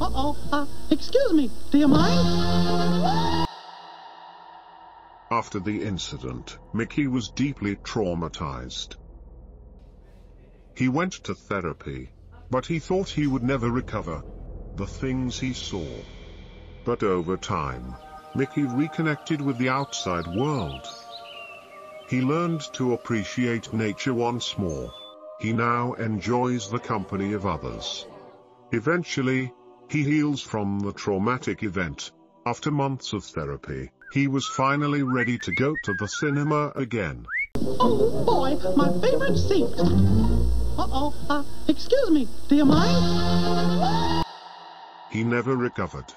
Uh-oh. Uh, excuse me. Do you mind? After the incident, Mickey was deeply traumatized. He went to therapy, but he thought he would never recover. The things he saw. But over time, Mickey reconnected with the outside world. He learned to appreciate nature once more. He now enjoys the company of others. Eventually, he heals from the traumatic event. After months of therapy, he was finally ready to go to the cinema again. Oh, boy, my favorite seat. Uh-oh. Uh, excuse me. Do you mind? He never recovered.